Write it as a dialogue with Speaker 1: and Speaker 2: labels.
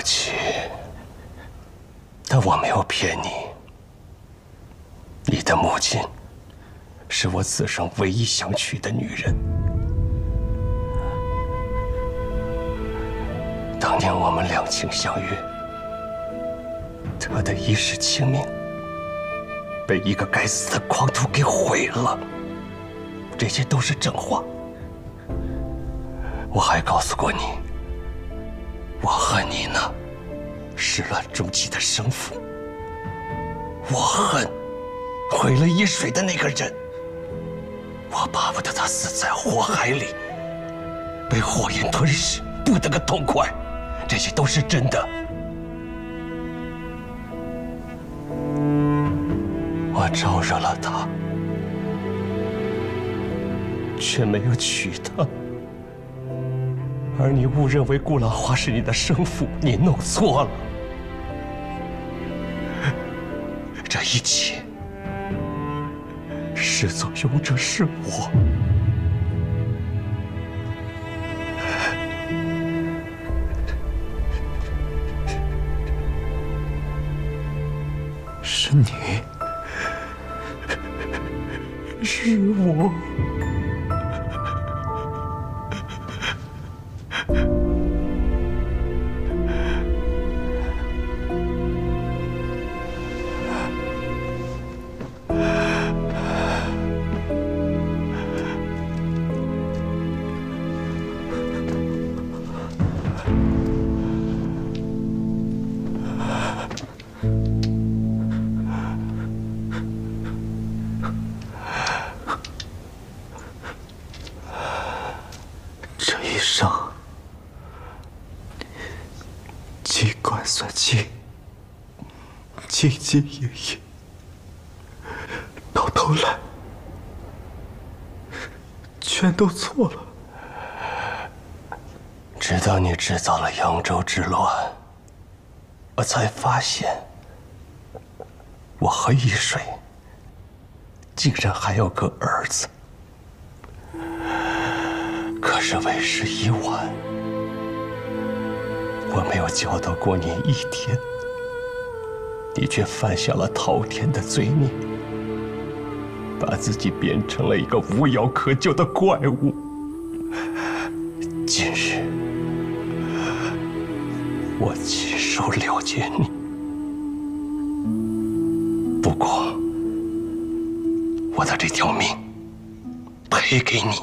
Speaker 1: 不起，但我没有骗你。你的母亲是我此生唯一想娶的女人。当年我们两情相悦，她的一世清明被一个该死的狂徒给毁了。这些都是真话。我还告诉过你，我恨你呢，始乱终弃的生父。我恨毁了一水的那个人。我巴不得他死在火海里，被火焰吞噬，不得个痛快。这些都是真的。我招惹了他，却没有娶她。而你误认为顾老花是你的生父，你弄错了。这一切，始作俑者是我。
Speaker 2: 是你，
Speaker 1: 是我。
Speaker 2: 这一生机关算尽，兢兢业业，到头来全都错了。
Speaker 1: 直到你制造了扬州之乱，我才发现，我和易水竟然还有个儿子。可是为时已晚。我没有教导过你一天，你却犯下了滔天的罪孽，把自己变成了一个无药可救的怪物。今日，我亲手了结你，我的这条命赔给你。